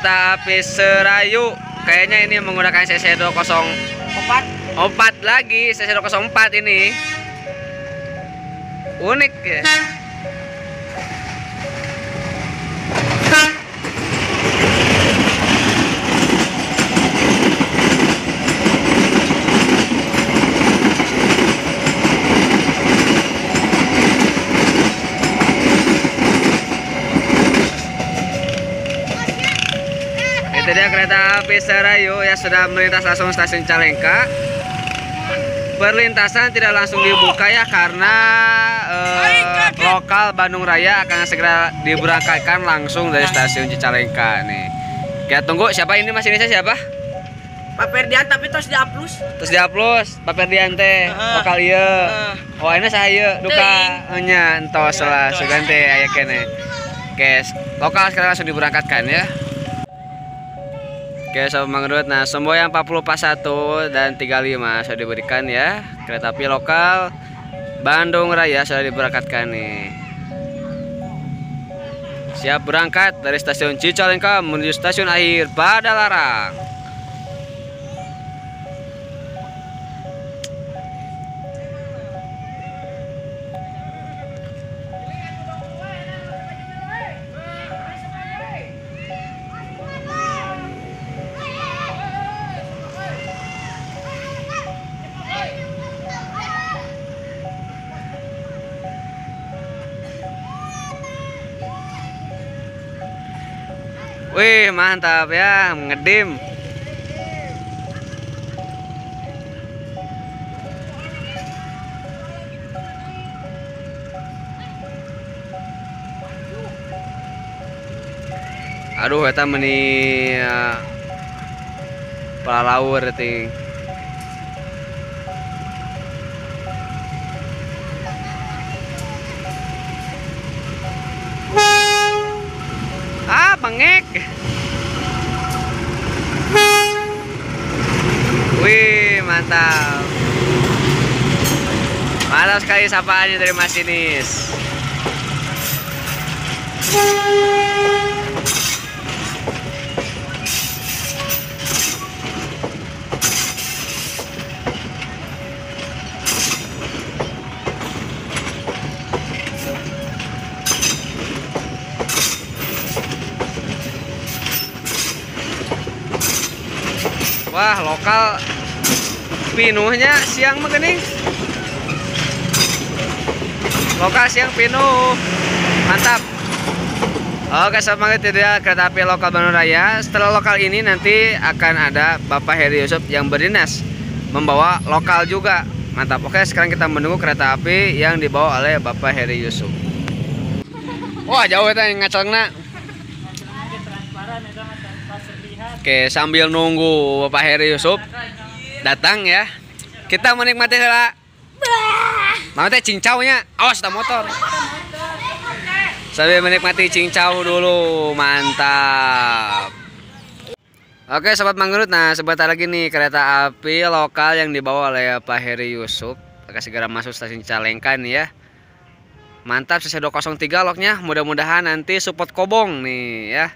kereta api Serayu. Kayaknya ini menggunakan CC 204 Empat. lagi, CC 204 ini. Unik ya. Dia kereta api Serayu yang sudah melintas langsung stasiun Calengka. Perlintasan tidak langsung dibuka ya karena eh, lokal Bandung Raya akan segera diberangkatkan langsung dari stasiun Cicalengka nih. Kita tunggu siapa ini Mas Indonesia siapa? Pak Ferdian tapi terus diaplus. Terus dihapus Pak Ferdian teh Heeh. lokal ieu. Heeh. Oh ini saya duka nya entos lah sugan teh aya kene. Oke, lokal sekarang langsung diberangkatkan ya. Oke, sobat menurut nah semboyan 40 pas 1 dan 35 sudah diberikan ya. Kereta api lokal Bandung Raya sudah diberangkatkan nih. Siap berangkat dari stasiun Cicalengka menuju stasiun akhir Padalarang. Wih, mantap ya, ngedim. Aduh, eta meni uh, palalaur ting. Bengek. Wih, mantap. Mantap sekali sapaannya dari masinis. Wah, lokal pinuhnya siang geuning. Lokal siang pinuh. Mantap. Oke, semangat itu dia kereta api lokal Bandung Raya. Setelah lokal ini nanti akan ada Bapak Heri Yusuf yang berdinas membawa lokal juga. Mantap. Oke, sekarang kita menunggu kereta api yang dibawa oleh Bapak Heri Yusuf. Wah, jauh itu ngacelengna. Oke, sambil nunggu Bapak Heri Yusuf datang ya. Kita menikmati lah. Mau teh cincaunya. Awas ada motor. Sambil menikmati cincau dulu. Mantap. Oke, sobat manggut. Nah, sebentar lagi nih kereta api lokal yang dibawa oleh Pak Heri Yusuf akan segera masuk stasiun Calengka nih ya. Mantap CC 203 loknya. Mudah-mudahan nanti support kobong nih ya.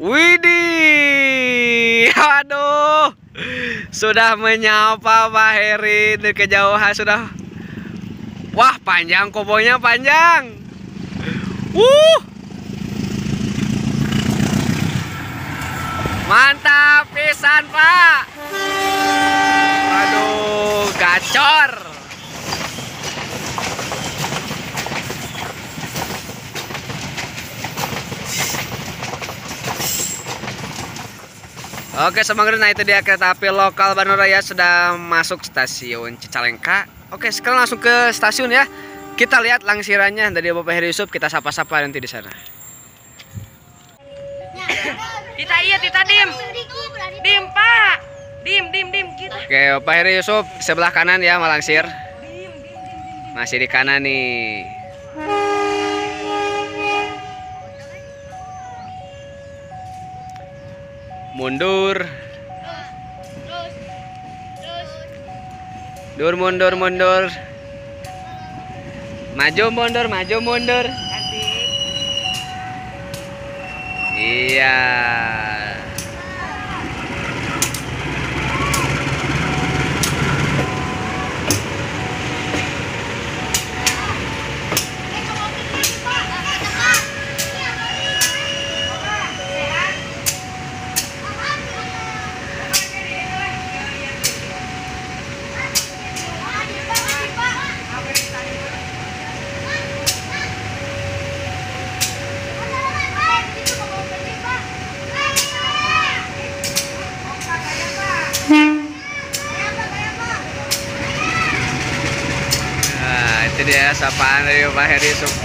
Widih, aduh, sudah menyapa Pak Heri dari kejauhan sudah. Wah panjang kobonya panjang. Wuh, mantap pisan Pak. Aduh, gacor. Oke semangat nah itu dia kereta api lokal Bandung Raya sudah masuk stasiun Cicalengka. Oke sekarang langsung ke stasiun ya. Kita lihat langsirannya dari Bapak Heri Yusuf kita sapa-sapa nanti di sana. Tita iya, Tita dim. Dim, Pak. Dim, dim, dim kita. Oke Bapak Heri Yusuf sebelah kanan ya malangsir. Masih di kanan nih. Mundur. Mundur mundur mundur. Maju mundur, maju mundur. Iya. Dia sapaan dari Pak Heri Sup. Oke,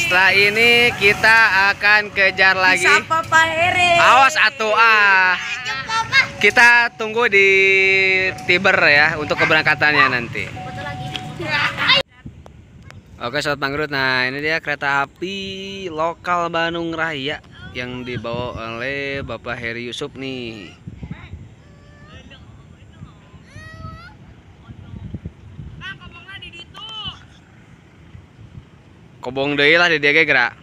setelah ini kita akan kejar lagi. Siapa Pak Heri? Awas atuh ah. Kita tunggu di Tiber ya untuk keberangkatannya nanti. Oke sobat Mangrove, nah ini dia kereta api lokal Bandung Raya yang dibawa oleh Bapak Heri Yusuf nih. Kobong deui lah di dia ge gerak.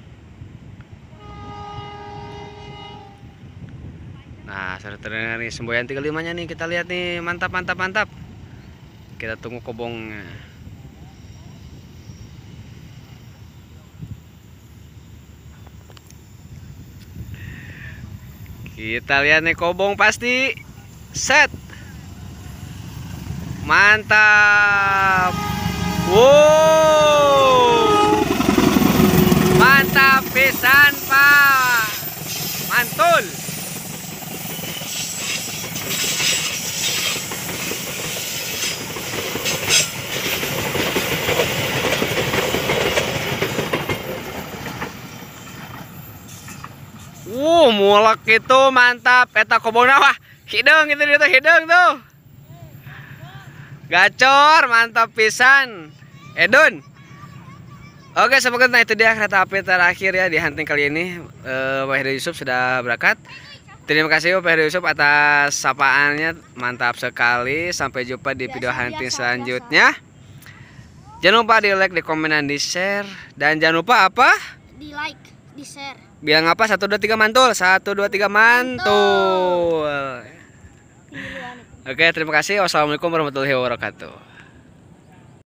Nah, saudara nih semboyan 35-nya nih kita lihat nih, mantap mantap mantap. Kita tunggu kobongnya. Kita lihat nih kobong pasti set. Mantap. Wow. Mantap pisan, Pak. Mantul. Wuh, mulak itu mantap. Eta kobongna wah, hidung itu dia tuh hidung tuh. Gacor, mantap pisan. Edun. Oke, semoga nah itu dia kereta api terakhir ya di hunting kali ini. Eh, Pak Heri Yusuf sudah berangkat. Terima kasih Pak Heri Yusuf atas sapaannya, mantap sekali. Sampai jumpa di video hunting selanjutnya. Jangan lupa di like, di komen, dan di share. Dan jangan lupa apa? di like, di share. Bilang apa? 1 2 3 mantul. 1 2 3 mantul. Oke, terima kasih. Wassalamualaikum warahmatullahi wabarakatuh.